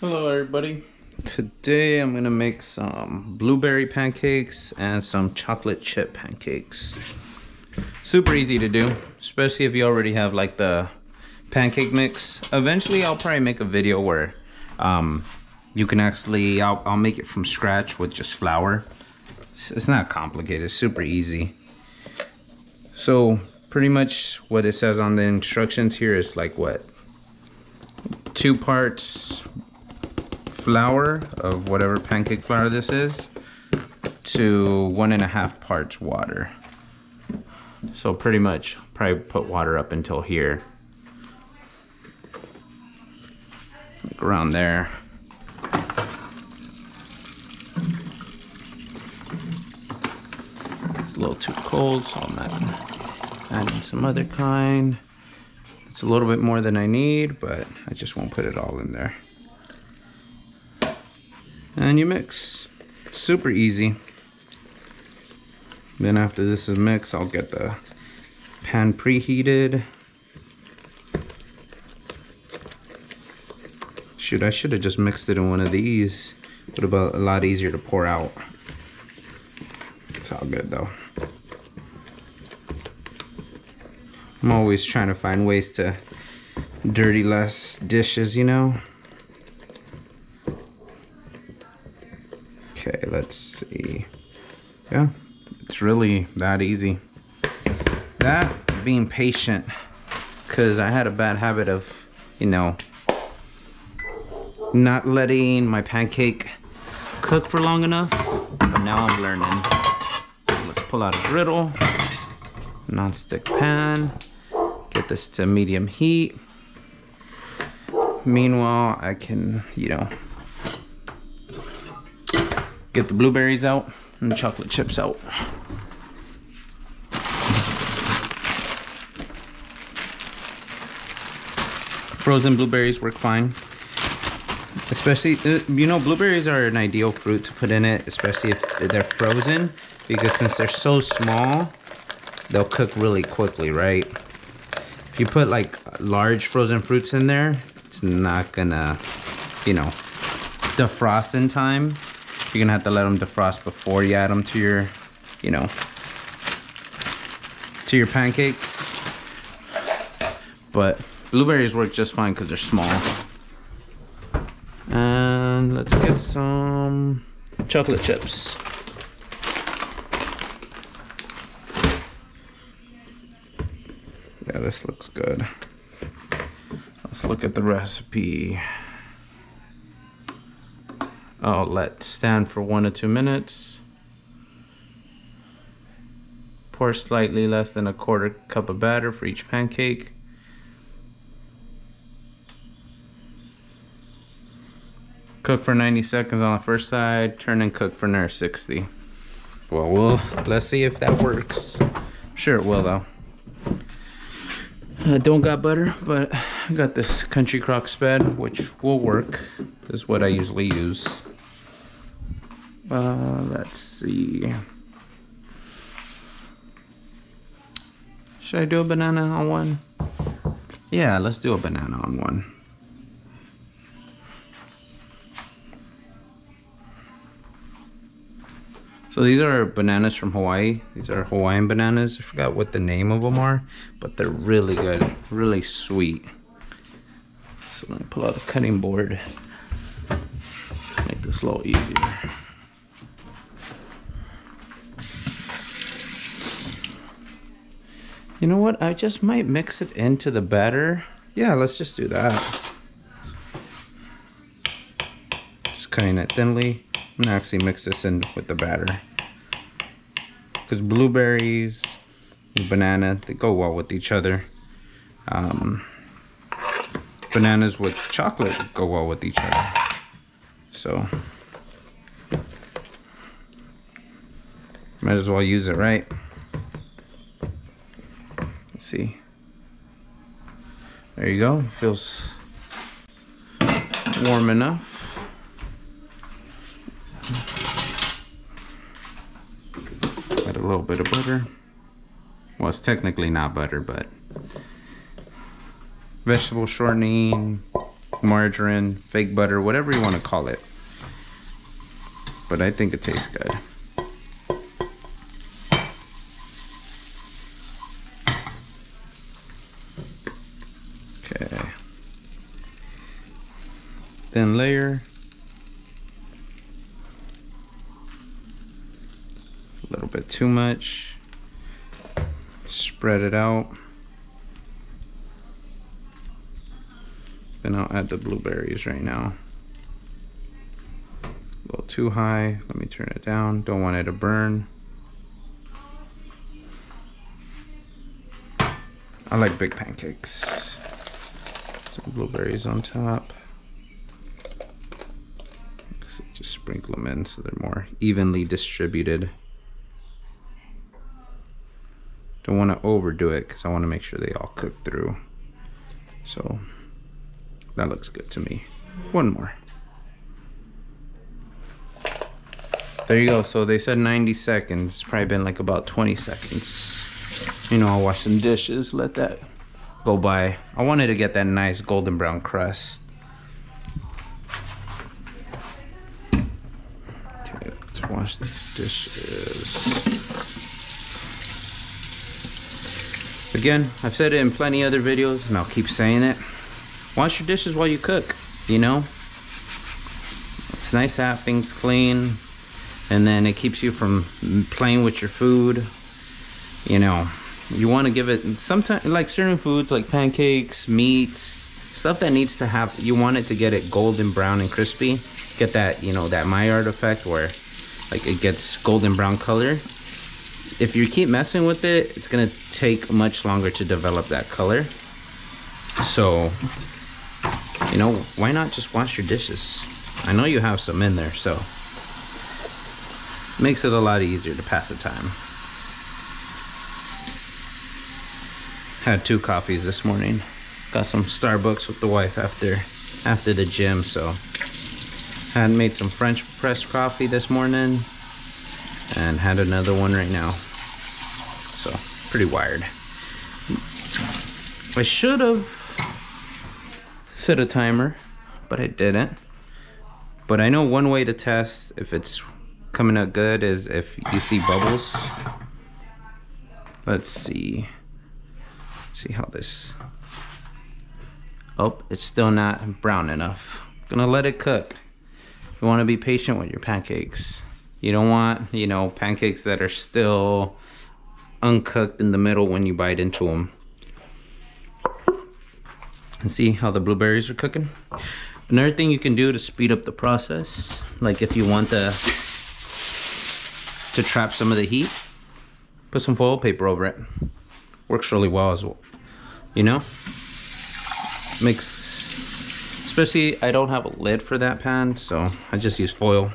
Hello everybody. Today I'm gonna make some blueberry pancakes and some chocolate chip pancakes. Super easy to do, especially if you already have like the pancake mix. Eventually I'll probably make a video where um, you can actually, I'll, I'll make it from scratch with just flour. It's, it's not complicated, it's super easy. So pretty much what it says on the instructions here is like what? Two parts flour of whatever pancake flour this is to one and a half parts water. So pretty much probably put water up until here. Like around there. It's a little too cold, so I'm not adding some other kind. It's a little bit more than I need, but I just won't put it all in there and you mix. Super easy. Then after this is mixed I'll get the pan preheated. Shoot I should have just mixed it in one of these. Would have been a lot easier to pour out. It's all good though. I'm always trying to find ways to dirty less dishes you know let's see. Yeah, it's really that easy. That, being patient, because I had a bad habit of, you know, not letting my pancake cook for long enough. But now I'm learning. So let's pull out a griddle, non-stick pan, get this to medium heat. Meanwhile, I can, you know, Get the blueberries out and the chocolate chips out. Frozen blueberries work fine. Especially, uh, you know, blueberries are an ideal fruit to put in it, especially if they're frozen, because since they're so small, they'll cook really quickly, right? If you put like large frozen fruits in there, it's not gonna, you know, defrost in time you're gonna have to let them defrost before you add them to your, you know, to your pancakes. But blueberries work just fine because they're small. And let's get some chocolate chips. Yeah, this looks good. Let's look at the recipe. I'll let stand for one or two minutes. Pour slightly less than a quarter cup of batter for each pancake. Cook for 90 seconds on the first side, turn and cook for another 60. Well, we'll let's see if that works. sure it will though. I don't got butter, but I got this Country Crock Spread, which will work. This is what I usually use. Uh, let's see. Should I do a banana on one? Yeah, let's do a banana on one. So these are bananas from Hawaii. These are Hawaiian bananas. I forgot what the name of them are, but they're really good, really sweet. So let me pull out a cutting board. Make this a little easier. You know what? I just might mix it into the batter. Yeah, let's just do that. Just cutting it thinly. I'm gonna actually mix this in with the batter. Because blueberries and banana, they go well with each other. Um, bananas with chocolate go well with each other. So, might as well use it right see. There you go. Feels warm enough. Add a little bit of butter. Well, it's technically not butter, but vegetable shortening, margarine, fake butter, whatever you want to call it. But I think it tastes good. Thin layer. A little bit too much. Spread it out. Then I'll add the blueberries right now. A little too high. Let me turn it down. Don't want it to burn. I like big pancakes. Some blueberries on top. Just sprinkle them in so they're more evenly distributed. Don't want to overdo it because I want to make sure they all cook through. So that looks good to me. One more. There you go. So they said 90 seconds. It's probably been like about 20 seconds. You know, I'll wash some dishes, let that go by. I wanted to get that nice golden brown crust. Wash these dishes. Again, I've said it in plenty other videos and I'll keep saying it. Wash your dishes while you cook you know? It's nice to have things clean and then it keeps you from playing with your food you know? You want to give it sometimes like certain foods like pancakes meats stuff that needs to have you want it to get it golden brown and crispy get that you know that maillard effect where like it gets golden brown color if you keep messing with it it's gonna take much longer to develop that color so you know, why not just wash your dishes? I know you have some in there, so makes it a lot easier to pass the time. Had two coffees this morning. Got some Starbucks with the wife after after the gym, so had made some French press coffee this morning and had another one right now. So pretty wired. I should have set a timer, but I didn't. But I know one way to test if it's coming out good is if you see bubbles. Let's see. Let's see how this. Oh, it's still not brown enough. Gonna let it cook. You want to be patient with your pancakes. You don't want, you know, pancakes that are still uncooked in the middle when you bite into them and see how the blueberries are cooking. Another thing you can do to speed up the process, like if you want the to trap some of the heat, put some foil paper over it. Works really well as well. You know? Makes, especially I don't have a lid for that pan, so I just use foil.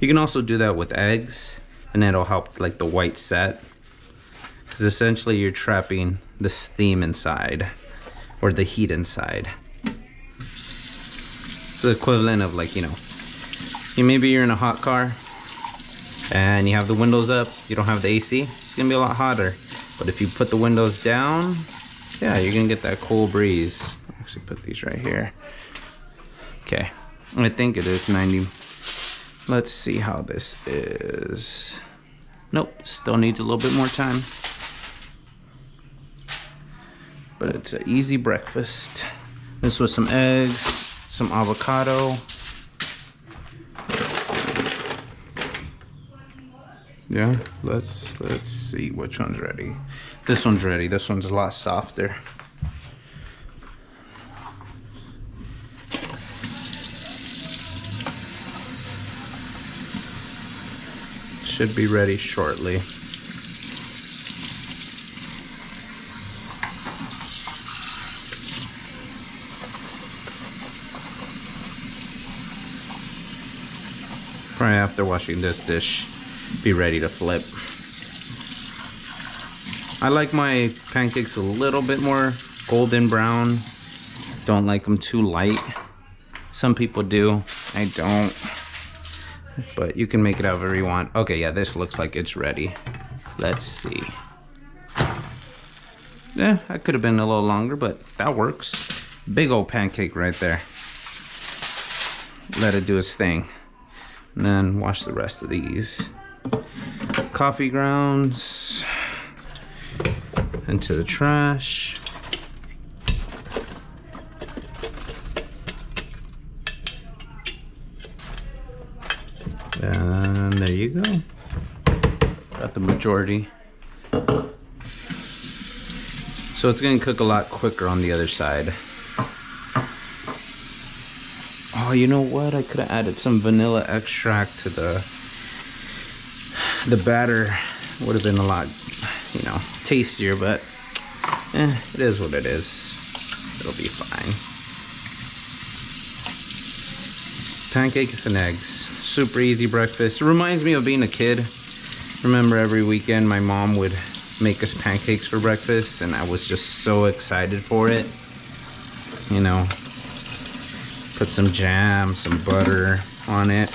You can also do that with eggs, and it'll help like the white set. Because essentially you're trapping the steam inside or the heat inside. It's the equivalent of like, you know, you maybe you're in a hot car and you have the windows up, you don't have the AC, it's gonna be a lot hotter. But if you put the windows down, yeah, you're gonna get that cool breeze. Actually put these right here. Okay, I think it is 90. Let's see how this is. Nope, still needs a little bit more time but it's an easy breakfast. This was some eggs, some avocado. Yeah, let's let's see which one's ready. This one's ready. This one's a lot softer. Should be ready shortly. Probably after washing this dish, be ready to flip. I like my pancakes a little bit more golden brown. Don't like them too light. Some people do. I don't. But you can make it however you want. Okay, yeah, this looks like it's ready. Let's see. Yeah, that could have been a little longer, but that works. Big old pancake right there. Let it do its thing. And then wash the rest of these. Coffee grounds into the trash. And there you go. Got the majority. So it's gonna cook a lot quicker on the other side. Oh, you know what? I could have added some vanilla extract to the the batter. Would have been a lot, you know, tastier, but eh, it is what it is. It'll be fine. Pancakes and eggs. Super easy breakfast. It reminds me of being a kid. Remember every weekend my mom would make us pancakes for breakfast and I was just so excited for it. You know, put some jam, some butter on it.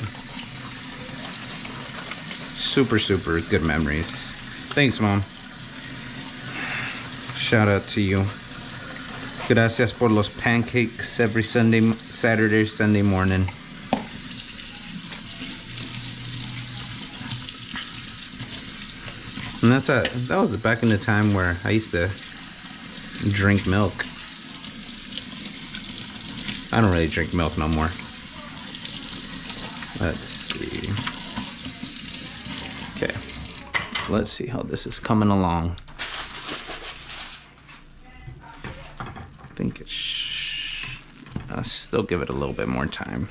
Super, super good memories. Thanks, Mom. Shout out to you. Gracias por los pancakes every Sunday, Saturday, Sunday morning. And that's a that was back in the time where I used to drink milk. I don't really drink milk no more. Let's see. Okay. Let's see how this is coming along. I think it's I'll still give it a little bit more time.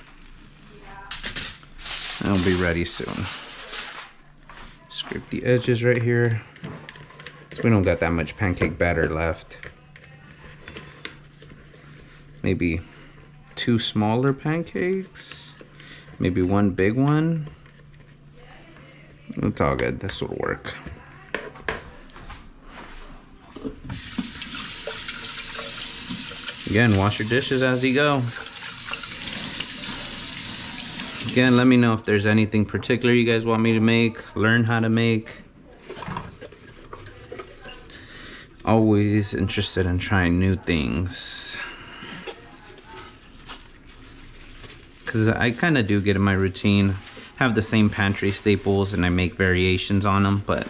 It'll be ready soon scrape the edges right here. So we don't got that much pancake batter left. Maybe two smaller pancakes. Maybe one big one. It's all good. This will work. Again wash your dishes as you go Again, let me know if there's anything particular you guys want me to make, learn how to make. Always interested in trying new things. Because I kind of do get in my routine, have the same pantry staples and I make variations on them, but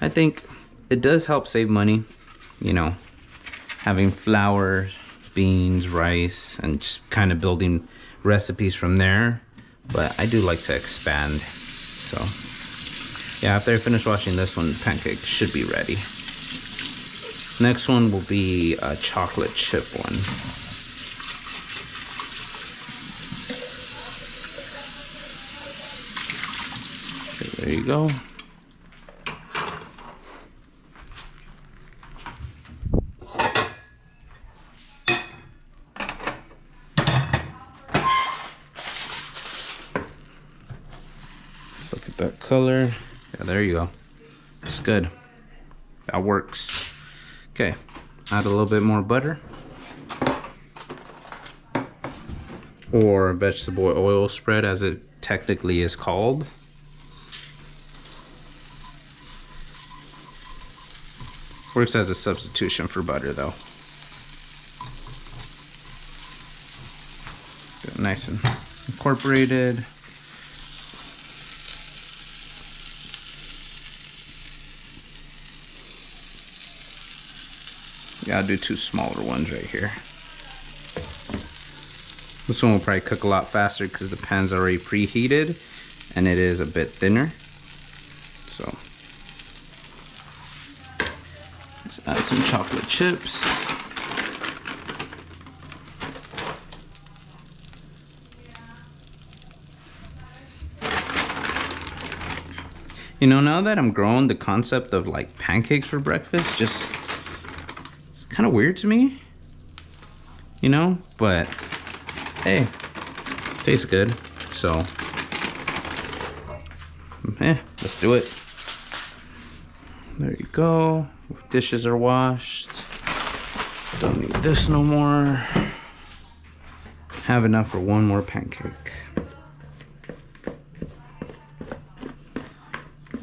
I think it does help save money, you know, having flour, beans, rice, and just kind of building recipes from there, but I do like to expand. So yeah, after I finish washing this one, pancake should be ready. Next one will be a chocolate chip one. There you go. Color. Yeah, there you go. It's good. That works. Okay, add a little bit more butter. Or vegetable oil spread as it technically is called. Works as a substitution for butter though. nice and incorporated. I'll do two smaller ones right here. This one will probably cook a lot faster because the pan's already preheated and it is a bit thinner. So let's add some chocolate chips. You know, now that I'm growing the concept of like pancakes for breakfast, just kind of weird to me, you know, but hey, tastes good. So, eh, let's do it. There you go. Dishes are washed. Don't need this no more. Have enough for one more pancake.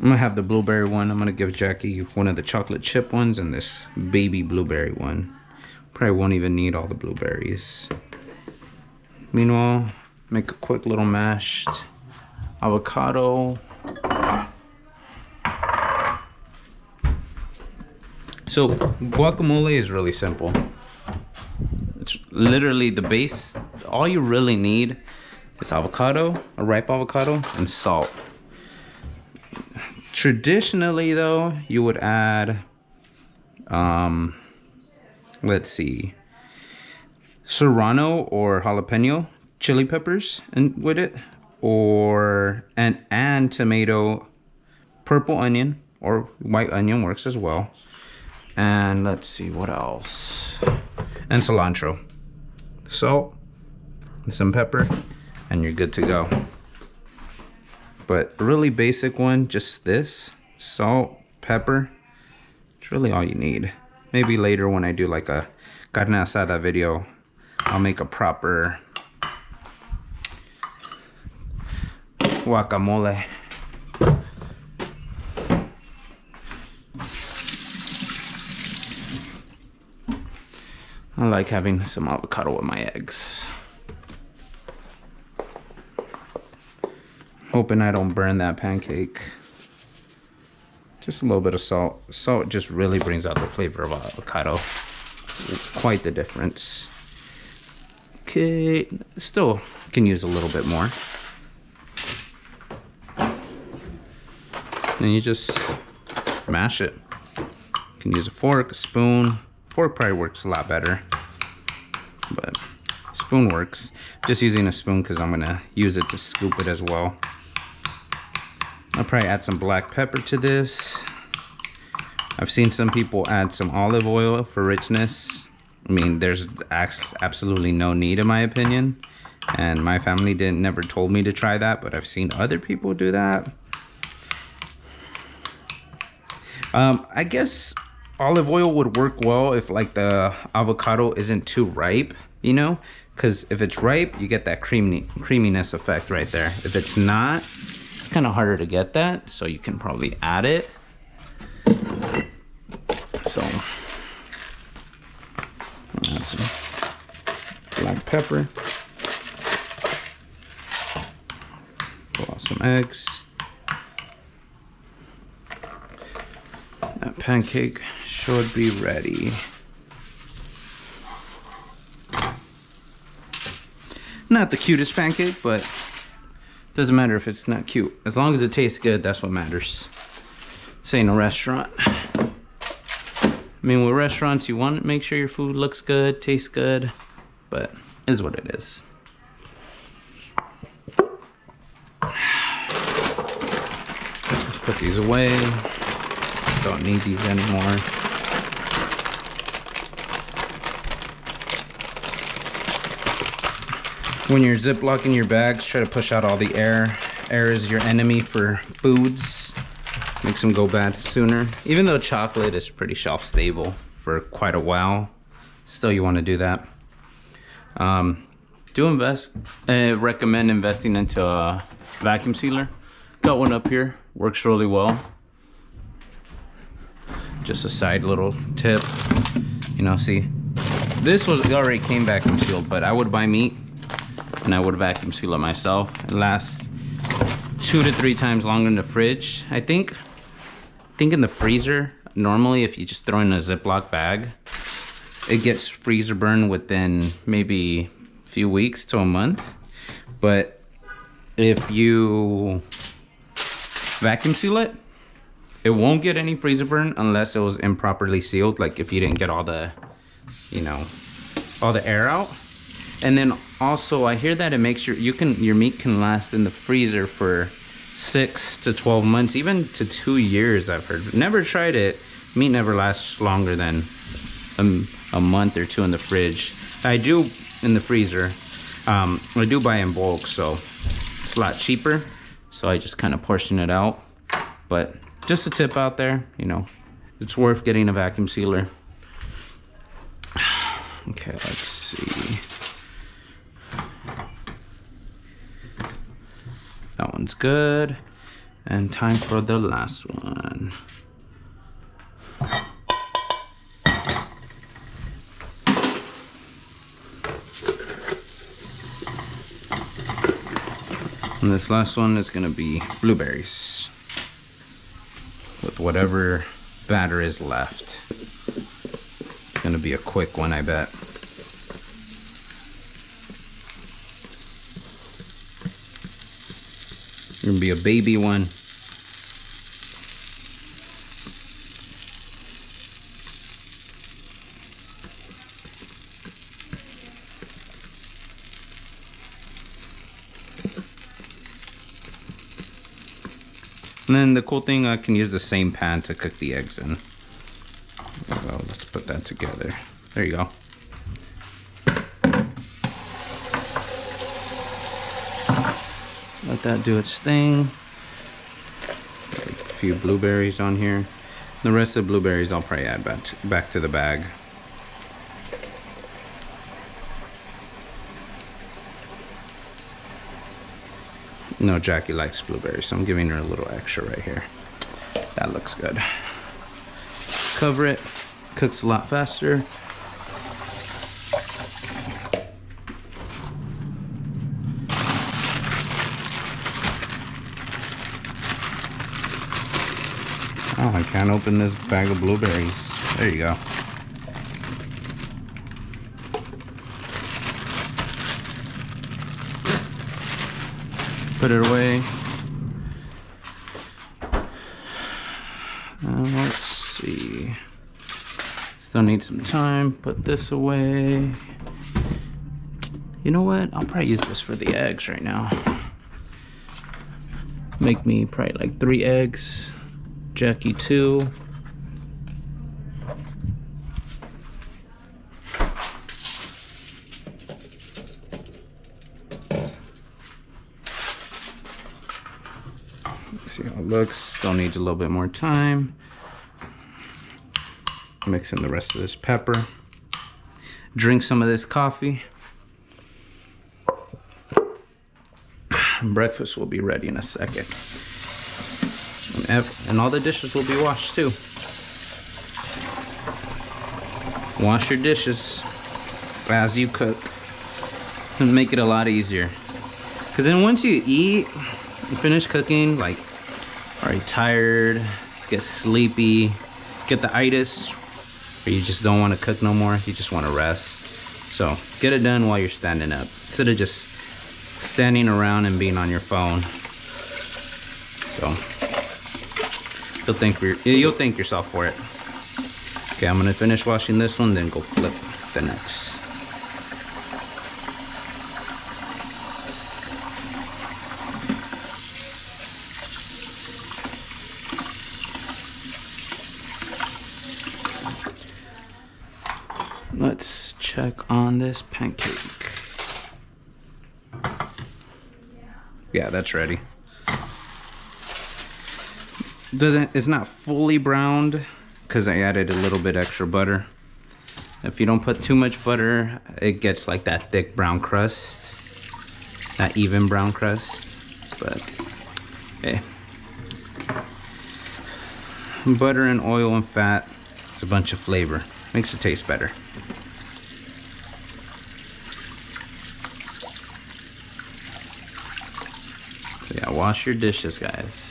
I'm gonna have the blueberry one. I'm gonna give Jackie one of the chocolate chip ones and this baby blueberry one. Probably won't even need all the blueberries. Meanwhile, make a quick little mashed avocado. So guacamole is really simple. It's literally the base. All you really need is avocado, a ripe avocado, and salt. Traditionally though, you would add, um, let's see, serrano or jalapeno chili peppers and with it or and and tomato purple onion or white onion works as well. And let's see what else? And cilantro. Salt some pepper and you're good to go but really basic one just this salt pepper it's really all you need maybe later when I do like a carne asada video I'll make a proper guacamole. I like having some avocado with my eggs. Hoping I don't burn that pancake. Just a little bit of salt. Salt just really brings out the flavor of avocado. Quite the difference. Okay, still can use a little bit more. And you just mash it. You can use a fork, a spoon. Fork probably works a lot better, but spoon works. Just using a spoon because I'm gonna use it to scoop it as well. I'll probably add some black pepper to this. I've seen some people add some olive oil for richness. I mean, there's absolutely no need in my opinion. And my family didn't never told me to try that, but I've seen other people do that. Um, I guess olive oil would work well if like the avocado isn't too ripe, you know? Because if it's ripe, you get that creamy creaminess effect right there. If it's not, kind of harder to get that, so you can probably add it. So Add some black pepper. Pull out some eggs. That pancake should be ready. Not the cutest pancake, but doesn't matter if it's not cute. As long as it tastes good, that's what matters. This ain't a restaurant. I mean, with restaurants, you want to make sure your food looks good, tastes good, but is what it is. Let's put these away. Don't need these anymore. When you're ziplocking your bags, try to push out all the air. Air is your enemy for foods makes them go bad sooner. Even though chocolate is pretty shelf stable for quite a while, still you want to do that. Um, do invest, uh, recommend investing into a vacuum sealer. Got one up here, works really well. Just a side little tip, you know, see, this was already came vacuum sealed, but I would buy meat and I would vacuum seal it myself. It lasts two to three times longer in the fridge, I think think in the freezer, normally if you just throw in a Ziploc bag, it gets freezer burn within maybe a few weeks to a month. But if you vacuum seal it, it won't get any freezer burn unless it was improperly sealed. Like if you didn't get all the, you know, all the air out. And then also I hear that it makes your, you can, your meat can last in the freezer for six to 12 months, even to two years, I've heard. Never tried it. Meat never lasts longer than a, a month or two in the fridge. I do in the freezer. Um, I do buy in bulk, so it's a lot cheaper. So I just kind of portion it out. But just a tip out there, you know, it's worth getting a vacuum sealer. Okay, let's see. That one's good. And time for the last one. And this last one is gonna be blueberries with whatever batter is left. It's gonna be a quick one, I bet. Gonna be a baby one. And then the cool thing, I can use the same pan to cook the eggs in. Well, let's put that together. There you go. Let that do its thing. A few blueberries on here. The rest of the blueberries I'll probably add back to, back to the bag. No, Jackie likes blueberries, so I'm giving her a little extra right here. That looks good. Cover it, cooks a lot faster. Oh, I can't open this bag of blueberries. There you go. Put it away. Uh, let's see. Still need some time. Put this away. You know what? I'll probably use this for the eggs right now. Make me probably like three eggs. Jackie two. See how it looks. Still needs a little bit more time. Mix in the rest of this pepper. Drink some of this coffee. Breakfast will be ready in a second. And, all the dishes will be washed too. Wash your dishes as you cook and make it a lot easier. Because then once you eat, you finish cooking, like, are you tired, get sleepy, get the itis, or you just don't want to cook no more, you just want to rest. So get it done while you're standing up instead of just standing around and being on your phone. So you'll thank you'll thank yourself for it. Okay, I'm gonna finish washing this one, then go flip the next. Let's check on this pancake. Yeah, that's ready. It's not fully browned because I added a little bit extra butter. If you don't put too much butter, it gets like that thick brown crust. That even brown crust. But, hey. Butter and oil and fat. It's a bunch of flavor. Makes it taste better. So yeah, wash your dishes, guys.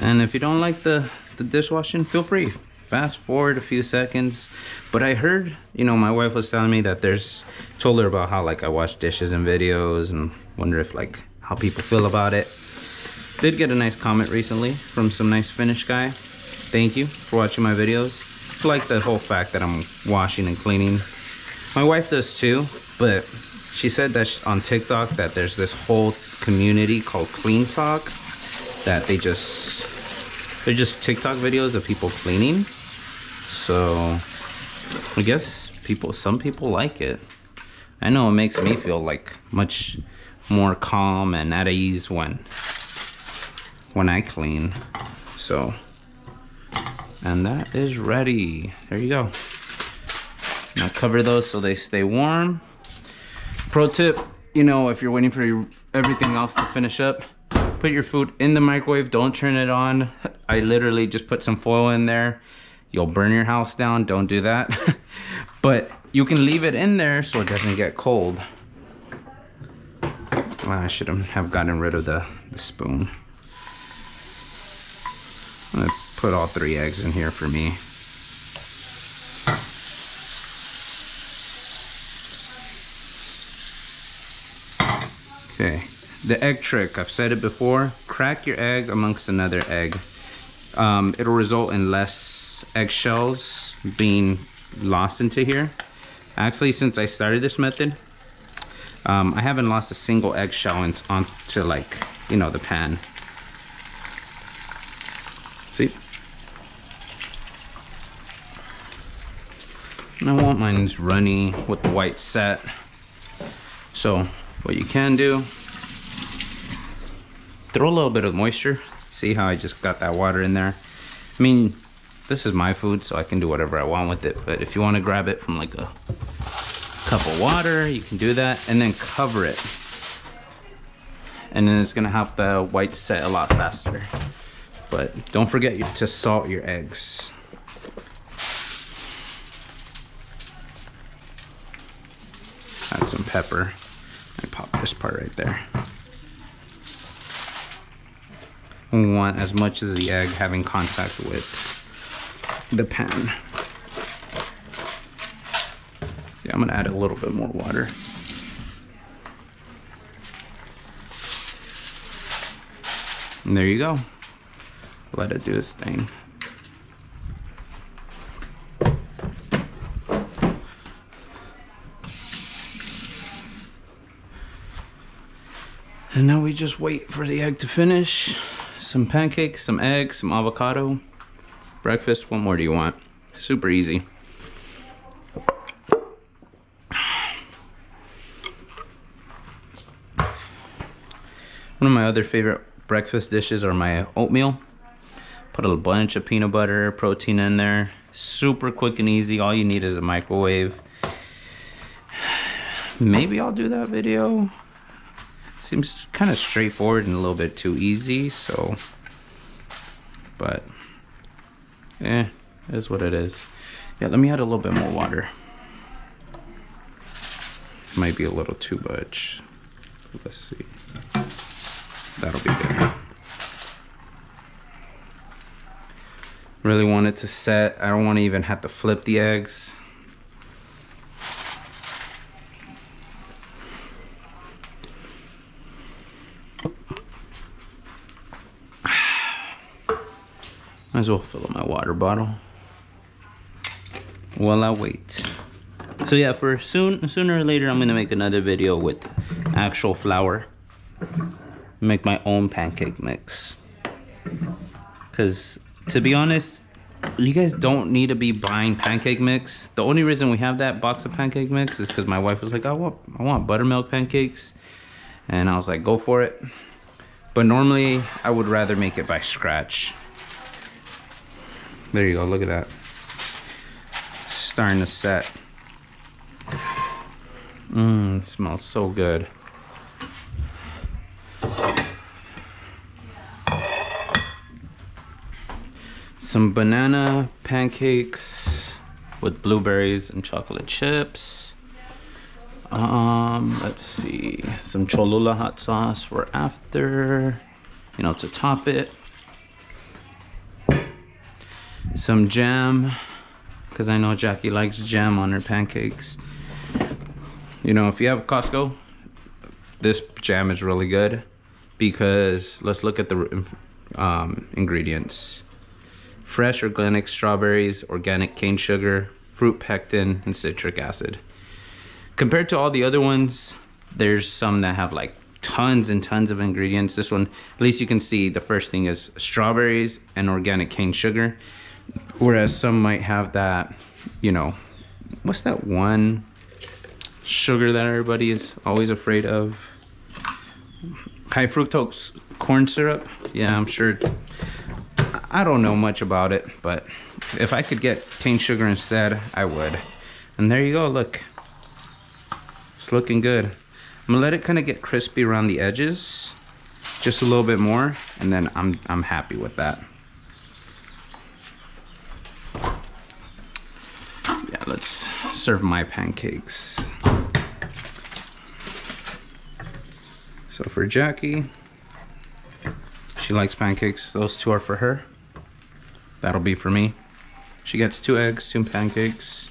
And if you don't like the, the dishwashing, feel free. Fast forward a few seconds. But I heard, you know, my wife was telling me that there's, told her about how like I wash dishes and videos and wonder if like how people feel about it. Did get a nice comment recently from some nice Finnish guy. Thank you for watching my videos. Like the whole fact that I'm washing and cleaning. My wife does too, but she said that on TikTok that there's this whole community called CleanTok that they just they're just TikTok videos of people cleaning. So I guess people some people like it. I know it makes me feel like much more calm and at ease when when I clean. So And that is ready. There you go. Now cover those so they stay warm. Pro tip, you know, if you're waiting for everything else to finish up, put your food in the microwave, don't turn it on. I literally just put some foil in there. You'll burn your house down, don't do that. but you can leave it in there so it doesn't get cold. Well, I should have gotten rid of the, the spoon. Let's put all three eggs in here for me. Okay, the egg trick, I've said it before, crack your egg amongst another egg. Um, it'll result in less eggshells being lost into here. Actually, since I started this method, um, I haven't lost a single eggshell onto like, you know, the pan. See? I want mine's runny with the white set. So what you can do, throw a little bit of moisture. See how I just got that water in there? I mean, this is my food, so I can do whatever I want with it. But if you want to grab it from like a cup of water, you can do that and then cover it. And then it's gonna help the white set a lot faster. But don't forget to salt your eggs. Add some pepper. and pop this part right there. We want as much as the egg having contact with the pan. Yeah, I'm gonna add a little bit more water. And there you go. Let it do its thing. And now we just wait for the egg to finish. Some pancakes, some eggs, some avocado. Breakfast, what more do you want? Super easy. One of my other favorite breakfast dishes are my oatmeal. Put a bunch of peanut butter, protein in there. Super quick and easy. All you need is a microwave. Maybe I'll do that video. Seems kind of straightforward and a little bit too easy, so. But, eh, is what it is. Yeah, let me add a little bit more water. Might be a little too much. Let's see. That'll be good. Really want it to set. I don't want to even have to flip the eggs. Might as well fill up my water bottle while I wait. So yeah, for soon, sooner or later, I'm gonna make another video with actual flour make my own pancake mix. Because to be honest, you guys don't need to be buying pancake mix. The only reason we have that box of pancake mix is because my wife was like, I want, I want buttermilk pancakes. And I was like, go for it. But normally I would rather make it by scratch. There you go, look at that. It's Starting to set. Mmm, smells so good. some banana pancakes with blueberries and chocolate chips. Um, let's see, some Cholula hot sauce for after, you know, to top it. Some jam, because I know Jackie likes jam on her pancakes. You know, if you have Costco, this jam is really good because let's look at the um, ingredients fresh organic strawberries, organic cane sugar, fruit pectin, and citric acid. Compared to all the other ones, there's some that have like tons and tons of ingredients. This one, at least you can see the first thing is strawberries and organic cane sugar. Whereas some might have that, you know, what's that one sugar that everybody is always afraid of? High fructose corn syrup. Yeah, I'm sure I don't know much about it, but if I could get cane sugar instead, I would. And there you go, look. It's looking good. I'm gonna let it kind of get crispy around the edges, just a little bit more, and then I'm, I'm happy with that. Let's serve my pancakes. So for Jackie, she likes pancakes. Those two are for her. That'll be for me. She gets two eggs, two pancakes.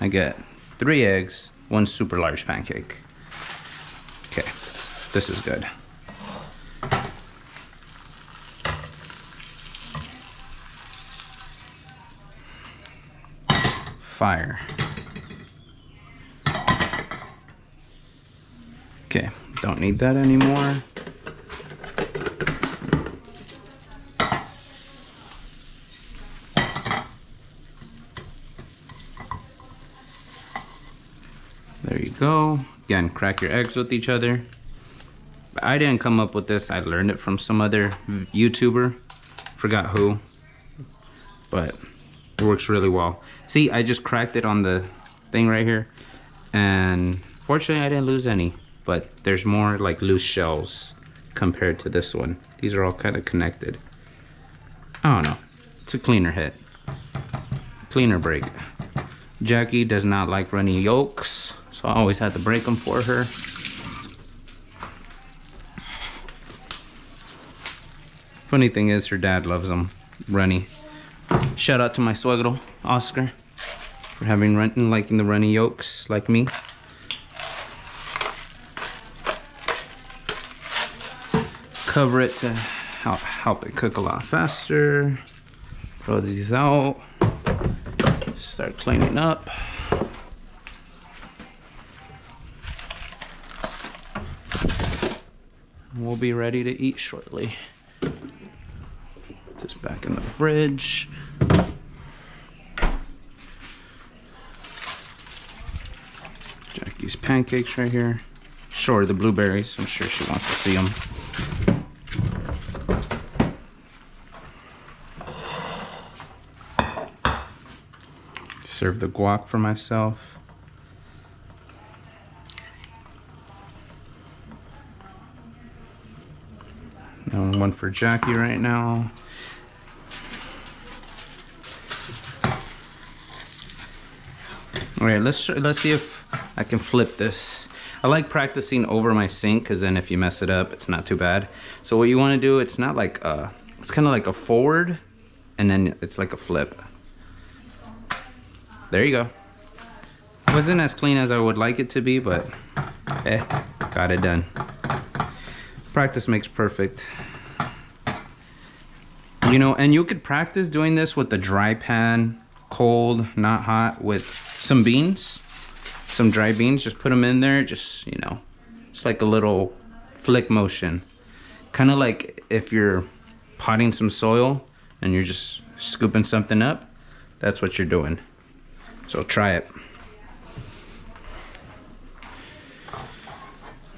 I get three eggs, one super large pancake. Okay, this is good. Fire. Okay, don't need that anymore. There you go. Again, crack your eggs with each other. I didn't come up with this. I learned it from some other YouTuber. Forgot who. But works really well. See, I just cracked it on the thing right here. And fortunately, I didn't lose any. But there's more like loose shells compared to this one. These are all kind of connected. I don't know. It's a cleaner hit. Cleaner break. Jackie does not like runny yolks, so I always had to break them for her. Funny thing is, her dad loves them runny. Shout out to my suegro, Oscar, for having run liking the runny yolks like me. Cover it to help, help it cook a lot faster. Throw these out. Start cleaning up. We'll be ready to eat shortly. Just back in the fridge. Jackie's pancakes right here. Sure, the blueberries. I'm sure she wants to see them. Serve the guac for myself. And one for Jackie right now. All right, let's let's see if I can flip this. I like practicing over my sink because then if you mess it up, it's not too bad. So what you want to do, it's not like a, it's kind of like a forward, and then it's like a flip. There you go. Wasn't as clean as I would like it to be, but eh, got it done. Practice makes perfect. You know, and you could practice doing this with the dry pan, cold, not hot, with some beans, some dry beans. Just put them in there, just, you know, it's like a little flick motion. Kind of like if you're potting some soil and you're just scooping something up, that's what you're doing. So try it.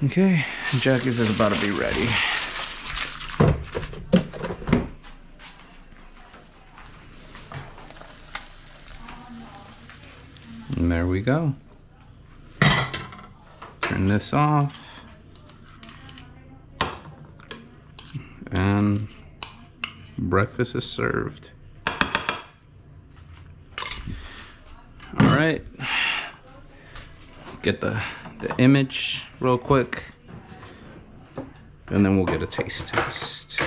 Okay, Jackie's is about to be ready. And there we go. Turn this off. And breakfast is served. All right. Get the, the image real quick. And then we'll get a taste test.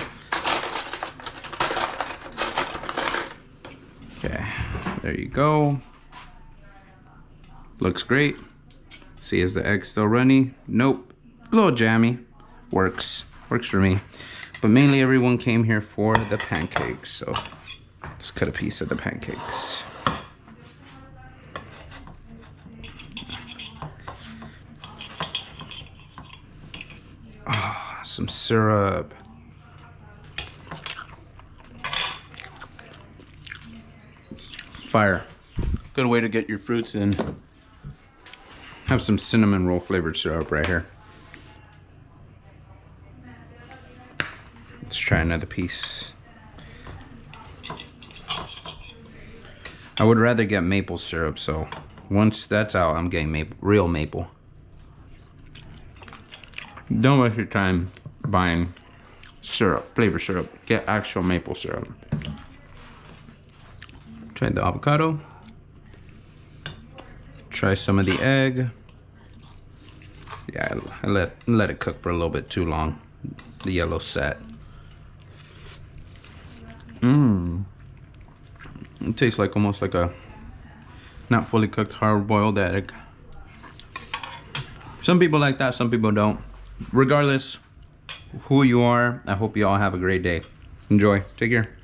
Okay, there you go. Looks great. See, is the egg still runny? Nope. A little jammy. Works. Works for me. But mainly everyone came here for the pancakes. So let's cut a piece of the pancakes. Oh, some syrup. Fire. Good way to get your fruits in. Have some cinnamon roll flavored syrup right here. Let's try another piece. I would rather get maple syrup, so once that's out, I'm getting maple, real maple. Don't waste your time buying syrup, flavor syrup. Get actual maple syrup. Try the avocado. Try some of the egg. Yeah, I let let it cook for a little bit too long. The yellow set. Mmm. It tastes like almost like a not fully cooked hard boiled egg. Some people like that, some people don't. Regardless who you are, I hope you all have a great day. Enjoy. Take care.